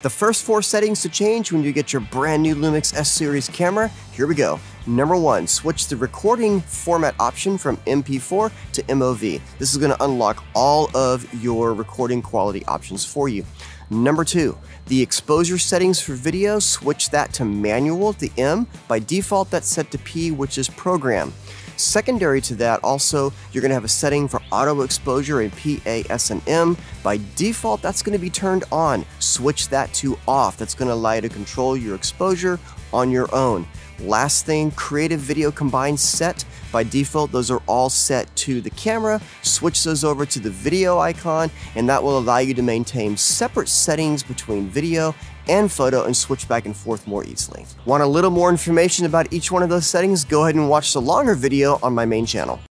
The first four settings to change when you get your brand new Lumix S-Series camera, here we go. Number one, switch the recording format option from MP4 to MOV. This is gonna unlock all of your recording quality options for you. Number two, the exposure settings for video, switch that to manual, the M. By default, that's set to P, which is program. Secondary to that, also, you're going to have a setting for auto exposure in PASM. By default, that's going to be turned on. Switch that to off. That's going to allow you to control your exposure on your own. Last thing, creative video combined set. By default, those are all set to the camera. Switch those over to the video icon, and that will allow you to maintain separate settings between video and photo and switch back and forth more easily. Want a little more information about each one of those settings? Go ahead and watch the longer video on my main channel.